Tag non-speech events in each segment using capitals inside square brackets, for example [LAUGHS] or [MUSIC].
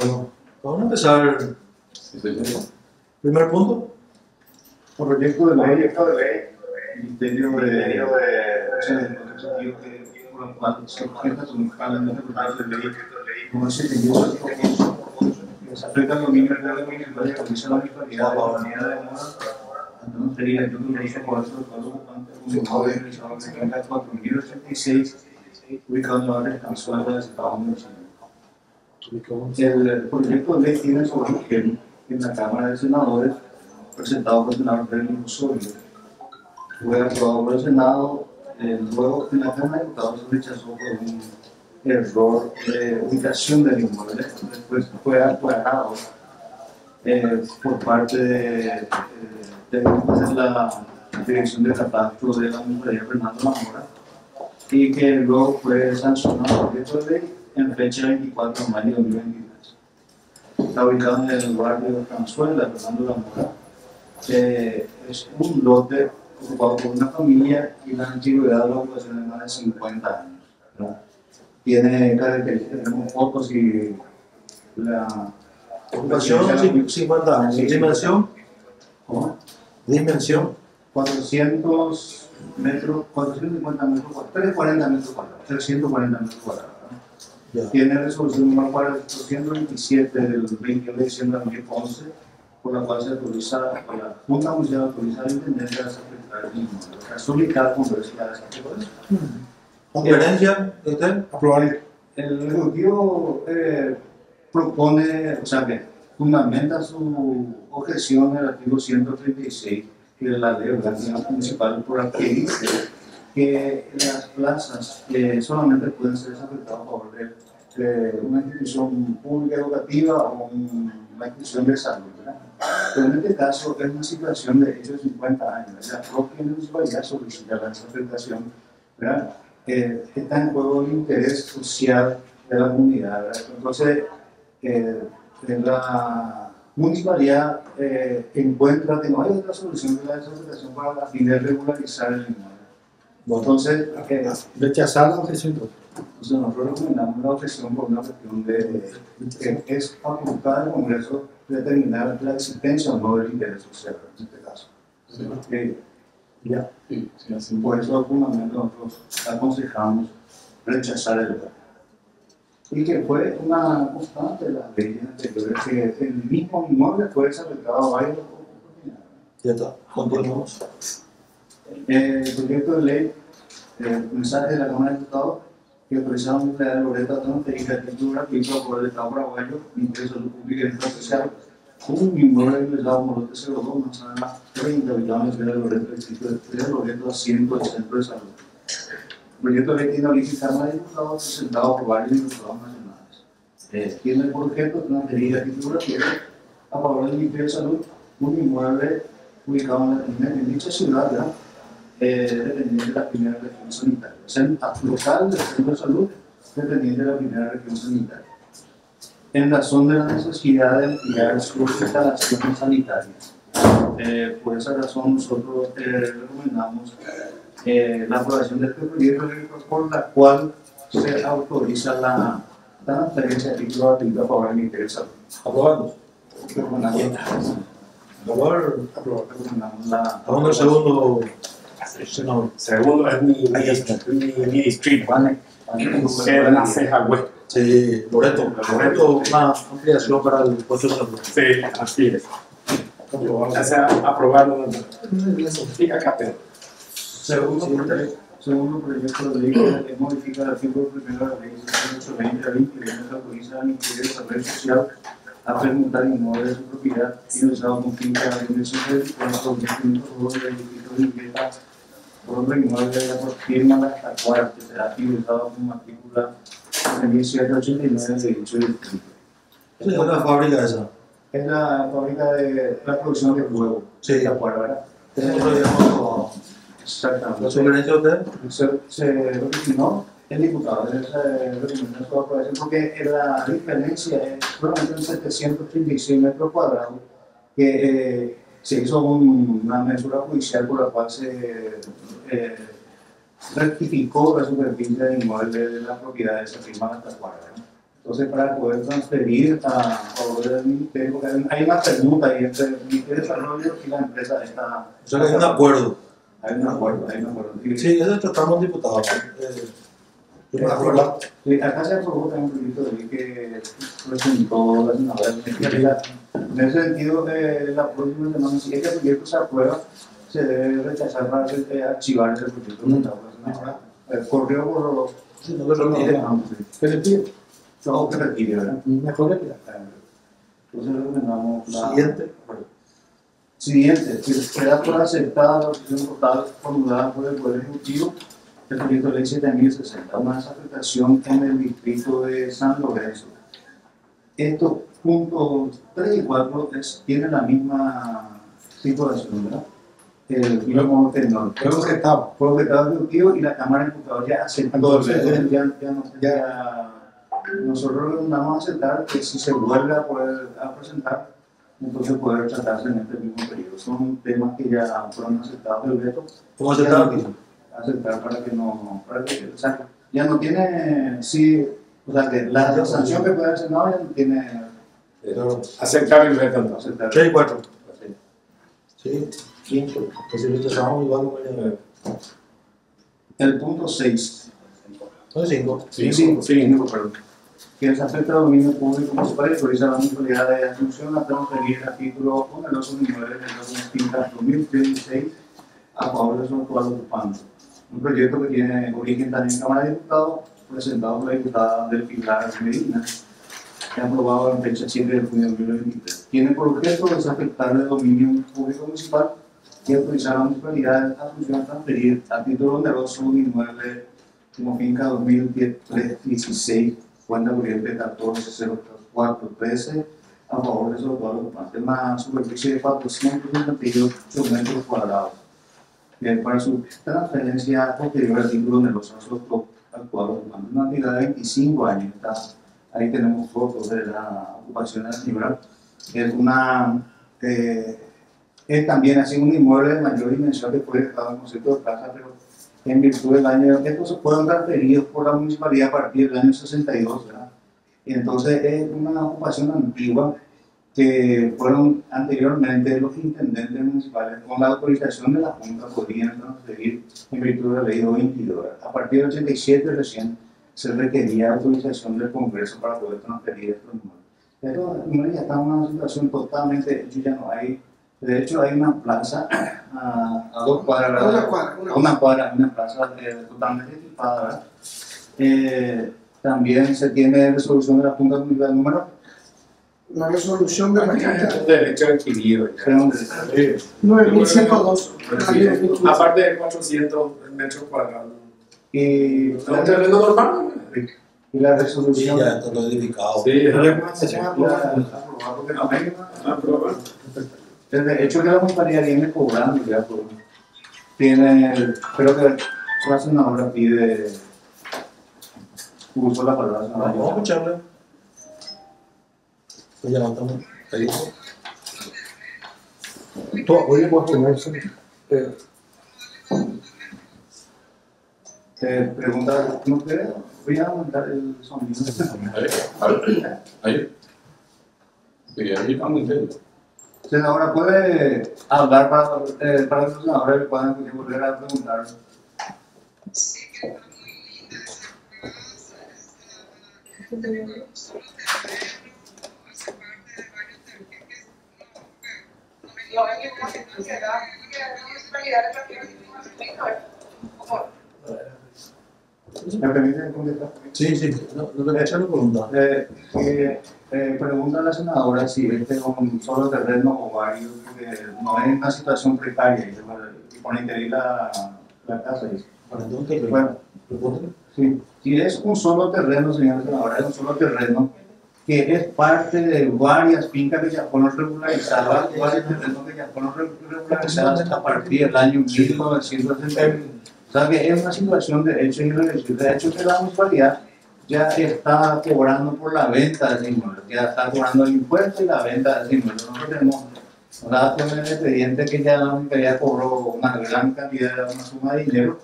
Bueno, vamos a empezar. Primer punto. Proyecto de ley, proyecto de ley, Ministerio de, de, se de afecta al dominio de la la municipalidad de la unidad de mora, de por eso los ocupantes municipales realizaron en 34.086, ubicado en la área mensual de la ciudad El proyecto de ley tiene su origen en la Cámara de Senadores, presentado por el senador Félix Osorio. Fue aprobado por el Senado, eh, luego en la Cámara de Diputados se rechazó por un error de ubicación del inmueble, después fue aclarado eh, por parte de, de, de la Dirección de Catastro de la Municipalidad Fernando Lamora y que luego fue sancionado por proyecto de ley en fecha 24 de mayo de 2023. Está ubicado en el barrio de Franzuela, Fernando Lamora. Eh, es un lote ocupado por una familia y la antigüedad de la ocupación es más de 50 años. ¿verdad? Tiene características, tenemos fotos y la Ocupación 50 años. Dimensión. ¿cómo? Dimensión. 400 metros, 450 metros cuadrados, 340 metros cuadrados, 340 metros cuadrados. Tiene resolución número 427 del 21 de diciembre de 2011, por la cual se autoriza, por la Junta Municipal autoriza al intendente a desafectar el mismo. O sea, solicitar con velocidad de Conferencia de usted. Aprobar. El Ejecutivo eh, propone, o sea, que fundamenta su objeción en el artículo 136 de la ley orgánica municipal por la que dice que las plazas eh, solamente pueden ser desafectadas a favor de, de una institución pública educativa o un- una institución de salud. ¿verdad? Pero en este caso es una situación de hecho de 50 años. La propia municipalidad solicita la desafectación. Eh, está en juego el interés social de la comunidad. ¿verdad? Entonces, eh, la municipalidad eh, encuentra que no hay otra solución que la desafectación para a fin de regularizar el inmueble. Entonces, eh, Rechazar la objeción. entonces nosotros recomendamos la objeción por una cuestión de, que es facultad del Congreso determinar la existencia o no del interés social en este caso. Ya. Por eso fundamentalmente nosotros aconsejamos rechazar el lugar. Y que fue una constante de las leyes anteriores, que el mismo inmueble fue desafectado a varias oportunidades. Ya está. Continuamos. Eh, El proyecto de ley, mensaje de la Cámara de Diputados, que autorizaron a la Universidad de Loreto a transferir el título gratuito por el Estado paraguayo, Salud Pública y Bienestar Social, un inmueble ingresado por lote 02, manzana 30, ubicado en la ciudad de Loreto, distrito de Loreto, asiento del Centro de Salud. El proyecto de ley tiene origen en Cámara de Diputados, presentado por varios diputados nacionales. Eh, tiene por objeto transferir el título gratuito a favor del Ministerio de Salud, un inmueble ubicado en, la, en, dicha ciudad, ¿verdad? Dependiente de la primera región sanitaria. O sea, el local del centro de salud dependiente de la primera región sanitaria. En razón de la necesidad de ampliar sus instalaciones sanitarias. Eh, por esa razón nosotros eh, recomendamos eh, la aprobación de este proyecto de por la cual se autoriza la transferencia de título gratuito a favor del Ministerio de Salud. Aprobando. Recomendamos, Aprobar. recomendamos la Vamos al segundo. Senador. Segundo es mi, mi, mi, mi distrito, queda en la ceja oeste. Sí, Loreto. Loreto, una ampliación para el puesto de salud. Sí, así es. Ya sea aprobado, fica acá, pero Segundo, proyecto- segundo proyecto de ley que modifica el artículo primero de la ley 6820 de 20 que autoriza de Social a permutar inmuebles de su propiedad y usado con finca de de 24 minutos del distrito de vivienda por otro inmueble de la firma la cual que será utilizado con matrícula 1789 de dicho distrito. Es una fábrica esa. Es la fábrica de la producción de huevo. Sí. ¿De acuerdo, verdad? Tenemos digamos, Exactamente. la sugerencia de usted. se, originó el diputado, su aprobación porque la diferencia es solamente en 736 metros cuadrados que eh, se hizo un- una mesura judicial por la cual se eh, rectificó la superficie del inmueble de la propiedad de esa firma. Entonces, para poder transferir a favor del ministerio, hay- una permuta ahí entre el Ministerio de Desarrollo y la empresa está. O sea hay un acuerdo. Hay un acuerdo, hay un acuerdo. Sí, eso tratamos diputados. Eh, yo me acuerdo. Sí, acá se aprobó también un proyecto de ley que presentó la senadora. En ese sentido, eh, la próxima semana, si este proyecto se aprueba, se debe rechazar para eh, archivar ese proyecto de la senadora. Eh, Corrió por los. Sí, no lo retire. ¿Qué le pide? No, que retire, ¿verdad? Mejor le pide. Entonces recomendamos la... Siguiente. Siguiente, que queda por aceptada la opción total formulada por el Poder Ejecutivo el proyecto de ley 7060, una desafectación en el distrito de San Lorenzo. Estos puntos 3 y 4 es- tienen la misma situación, ¿verdad? El mismo tenor. Fue lo que estaba. Fue objetado ejecutivo y la Cámara de Diputados ya aceptó. Entonces, Entonces, ya, ya no ya, nosotros vamos a aceptar que si se vuelve a poder a presentar, entonces poder tratarse en este mismo periodo. Son temas que ya fueron aceptados del veto, ¿Cómo está? Aceptar para que no, para que, o sea, ya no tiene, sí, o sea, que la sanción que puede hacer no, ya no tiene Pero aceptar el reto entonces. aceptar. 3 y 4. Sí, 5. Posiblemente estamos igual como mañana. El punto 6. Son 5. Sí, Sí, sí. cinco, perdón. Que se afecta al dominio público municipal y autoriza la municipalidad de Asunción a transferir a título oneroso inmueble de los Pintas 2016 a favor de su actual ocupante. Un proyecto que tiene origen también en Cámara de Diputados, presentado por la diputada del Pilar Medina, que ha aprobado en fecha 7 de junio de 2023. Tiene por objeto desafectar el dominio público municipal y autorizar la municipalidad a transferir a título oneroso un inmueble como finca 2016, cuenta corriente 140413, a favor de su actual ocupante, una superficie de 478 metros cuadrados. Para su transferencia posterior al título de los actual ocupante, una actividad de 25 años. Está, ahí tenemos fotos de la ocupación del. Es una. eh, es también así un inmueble de mayor dimensión que fue dejado en concepto de casa, pero en virtud del año, estos fueron transferidos por la municipalidad a partir del año 62, ¿verdad? Entonces es una ocupación antigua que fueron anteriormente los intendentes municipales con la autorización de la Junta podían transferir en virtud de la ley 222. ¿verdad? A partir del 87 recién se requería autorización del Congreso para poder transferir estos inmuebles. Pero inmuebles ya está en una situación totalmente, ya no hay, de hecho hay una plaza [CLEARS THROAT] a, a dos cuadras. Una cuadra, una una cuadra, una plaza eh, totalmente equipada. Eh, también se tiene resolución de la Junta Municipal número La resolución de la Un derecho adquirido. ya. perdón, 9102 del año 2015. Aparte de 400 metros cuadrados. y, ¿Es un terreno normal? y la Sí, resolución ya está todo edificado. Sí, una aprobada. el hecho que la municipalidad viene cobrando ya por, tiene, creo que la senadora pide uso de la palabra Vamos a senadora. Escucharle. Pues estamos. Ahí. Eh, Eh, pregunta, ¿no quiere? Voy a aumentar el sonido. Ahí. Sí, ahí. Senadora, ¿puede hablar para, eh, para que los senadores puedan volver a preguntar? ¿Me permite contestar? Sí, sí, no, no le echan pregunta. Eh, eh, eh, pregunta a la senadora si este es un solo terreno o varios, porque no es una situación precaria y, y pone interés la, la casa. entonces, Bueno, sí, si es un solo terreno, señora senadora, es un solo terreno que es parte de varias fincas que ya fueron regularizadas, varios terrenos que ya fueron regularizadas a partir del año 1960. O sea que es una situación de hecho irreversible. De hecho, que la municipalidad ya está cobrando por la venta de ese inmueble, ya está cobrando el impuesto y la venta de ese inmueble. Nosotros tenemos datos en el expediente que ya la municipalidad cobró una gran cantidad, una suma de dinero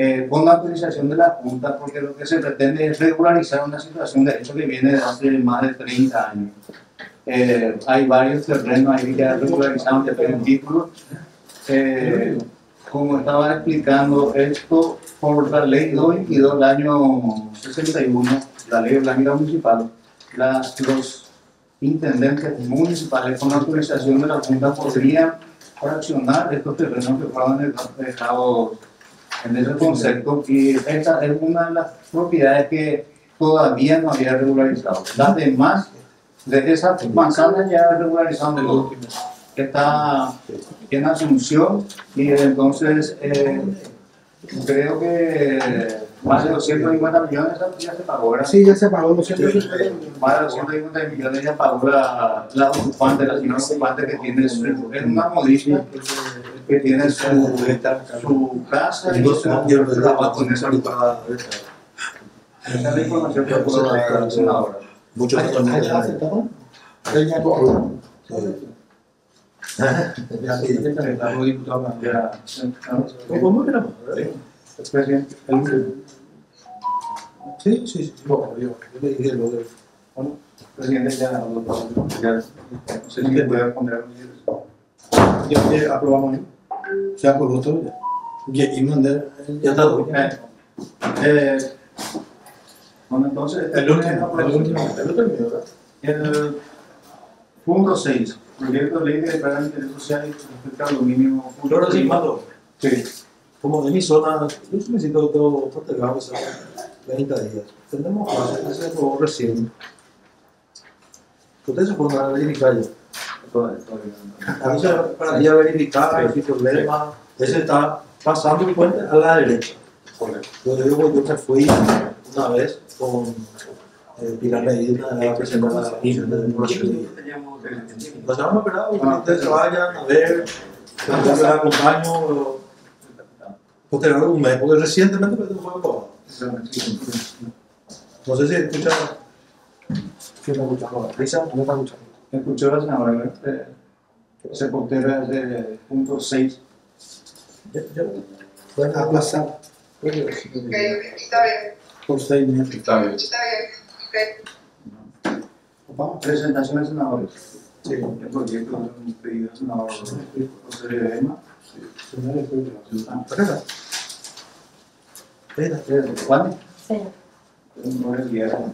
eh, con la autorización de la Junta, porque lo que se pretende es regularizar una situación de hecho que viene de hace más de 30 años. Eh, hay varios terrenos ahí que regularizaron que tienen títulos. Eh, como estaba explicando, esto por la ley 222 del año 61, la ley orgánica municipal, los intendentes municipales con autorización de la Junta podrían fraccionar estos terrenos que fueron dejados en ese concepto y esta es una de las propiedades que todavía no había regularizado. Las demás de esas manzanas ya regularizado está en Asunción y entonces eh, creo que más de 250 millones ya se pagó, ¿verdad? Sí, ya se pagó los 150 millones. Más de 250 millones ya pagó la, la ocupante, la señora ocupante que tiene su, es una modista que tiene su, su casa y su trabajo en esa Esa es la información que puedo dar a la senadora. Muchos. Sí, Sí, sí, sí. No, yo, yo le dije lo de. presidente ya ya, no sé si le puede responder. Ya, ya aprobamos ahí. Se aprobó todo ya. Ya, y mandé. Ya está todo. Eh, eh, bueno, entonces, El último, el último, el último, ¿verdad? El punto 6, proyecto de ley de declarar interés social y respecto al dominio Yo ahora sí, Mato, Sí, como de mi zona, yo solicito todo postergado hace 30 días. Tenemos que se aprobó recién. Ustedes se fueron a verificar ya. se- para ir a verificar si problema. Ese está pasando el puente a la derecha. Yo digo, yo me fui una vez con eh, Pilar Medina la comisión de demolición. Pasamos a esperar, que ustedes vayan a ver, yo les acompaño, postergar un mes, porque recientemente me que todo. No sé si escuchan. Sí, está escuchando. Risa, no está escuchando. Escuchó la senadora, ¿verdad? Eh, se postera desde punto 6. Ya, ya. Pueden aplazar Ok, ok, está bien, por seis meses. Está bien. está bien. Ok. De senadores. Sí. El proyecto es un pedido de Espera. Espera. eh, Juan. Sí. No es viejo.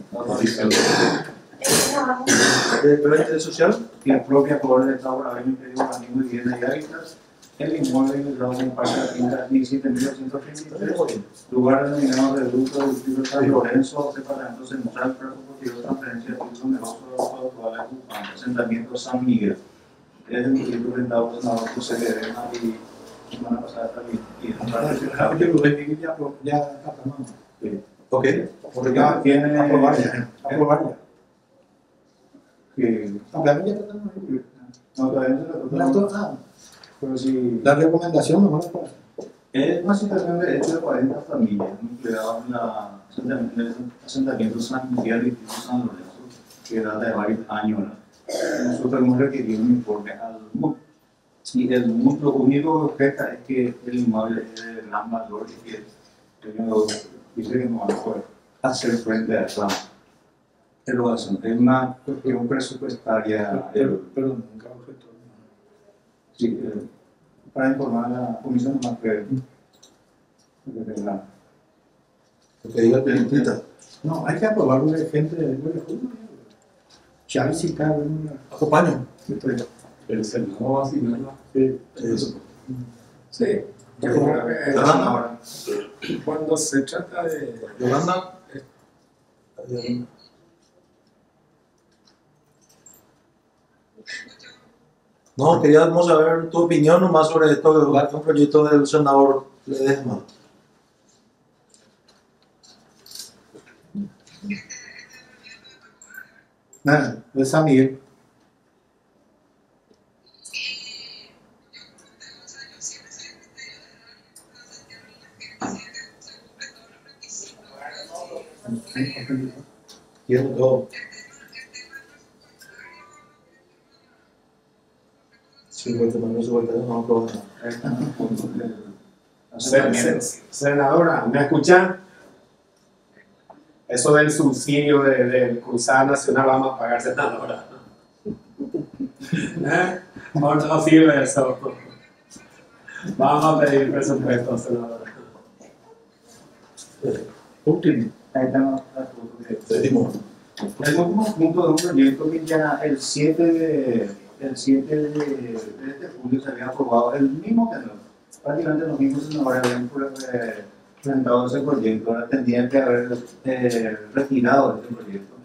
Eh, ¿Pero interés social? la propia del Estado para haber impedido vivienda y hábitats, el inmueble ubicado en el Parque de la Quinta 17.233, lugar denominado Reducto del Distrito de San Lorenzo, departamento central, transferencia de título negocio actual al asentamiento San Miguel. Es el proyecto presentado por el senador José Ledesma y semana pasada lo ven, ya, está. Ok. Porque ya tiene. Aprobar ya. Aprobar ya. que- Aprobar ya. No, todavía no se Pero sí. la recomendación para. Es una situación de hecho de 40 familias nucleadas en, la, en el asentamiento San Miguel y Distrito San Lorenzo, que data de varios años. Nosotros hemos requerido un informe al MUC. Y el MUC lo único que objeta es que el inmueble es de gran valor y que dice que no van a poder hacer frente a esa erogación. Es una cuestión presupuestaria. Pero, pero nunca objeto. Sí, eh, para informar a la comisión más que que tenga. Porque diga implita. No, hay que aprobarlo de gente de de julio. Ya visitar una. Acompaño. El Senado va a asignarla. Eso. Sí. Que Yolanda. cuando se trata de Yolanda. eh, No, queríamos saber tu opinión nomás sobre esto, el proyecto del senador Ledesma. Nada, de San Miguel. Quiero todo. [LAUGHS] Senadora, ¿me escuchan? Eso del subsidio de, de cruzada nacional vamos a pagar senadora. [LAUGHS] ¿Eh? No, no sirve eso. Vamos a pedir presupuesto, senadora. Último. Ahí estamos. El último punto de un proyecto que ya el 7 de, el 7 de, de este julio se había aprobado, el mismo que no, prácticamente los mismos senadores habían eh, presentado ese proyecto, ahora tendrían que haber eh, retirado ese proyecto.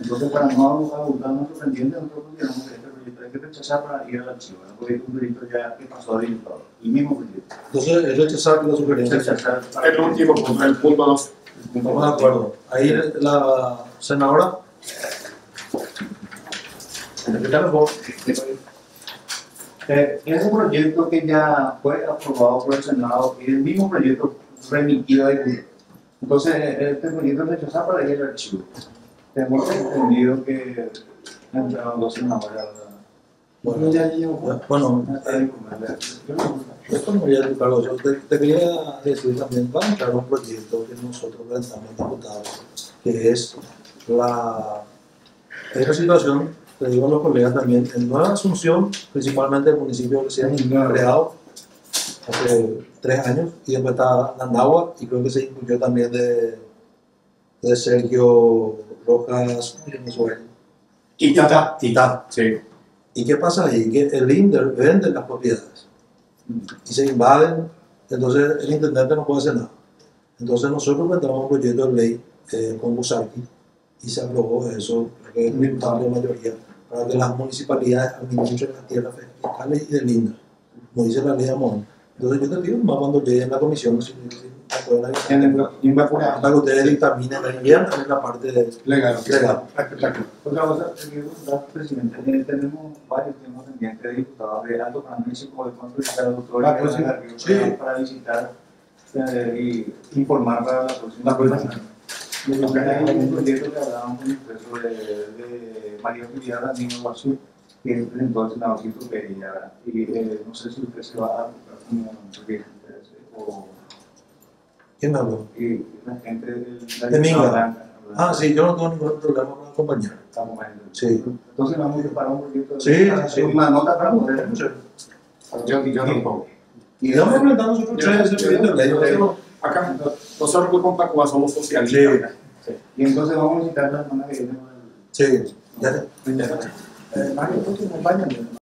Entonces, para no abusar nuestro pendiente, nosotros consideramos que este proyecto hay que rechazar para ir al archivo, ¿no? porque es un proyecto ya que pasó a diputado, el mismo proyecto. Entonces, es rechazar la sugerencia. Rechazar El último punto, el punto 2. Estamos de acuerdo. Ahí la senadora. Favor. Eh, ese proyecto que ya fue aprobado por el Senado y el mismo proyecto remitido a diputados. Entonces, este proyecto es rechazado para ir al archivo. Tenemos entendido que entraron dos senadores. Bueno, bueno, eh, esto no voy a educarlo. Yo te, te quería decir también, va a entrar un proyecto que nosotros presentamos diputados, que es la esta situación, te digo a los colegas también, en Nueva Asunción, principalmente el municipio que se ha creado hace tres años, y después está Nandagua, y creo que se incluyó también de, de Sergio Rojas, Y Tata. Titá. Sí. ¿Y qué pasa ahí? Que el INDER vende las propiedades y se invaden, entonces el intendente no puede hacer nada. Entonces nosotros presentamos un proyecto de ley eh, con Busaki y se aprobó eso, creo que es amplia mayoría, para que las municipalidades administren las tierras fiscales y del INDER, como dice la ley de Amón. Entonces yo te pido más cuando llegue en la comisión, si, para que ustedes dictaminen también también la parte de, Legal. legal. Otra cosa, señor presidente, eh, tenemos varios temas pendientes de diputados de alto análisis como de cuánto está el doctor La próxima. para, Sí. para visitar eh, y informar para la próxima. La próxima. Un proyecto que hablábamos con usted sobre de María Julián Ramírez Guazú, que presentó el senadorcito Pereira, ¿verdad? y eh, no sé si usted se va a buscar como proyecto o ¿Quién me habló? y la gente de la De Minga. Ah, sí, yo no tengo ningún problema con acompañar. Estamos ahí. Sí. Entonces vamos a preparar un Sí, de sí, sí. una nota para poder. Yo, yo tampoco. Y vamos a presentar nosotros tres ese proyecto de ley. ¿no? Eso- Acá, nosotros con Pacuá somos socialistas. Y entonces vamos a visitar la semana que viene. Sí, jërëjëf. maa ngi tudd Mbaye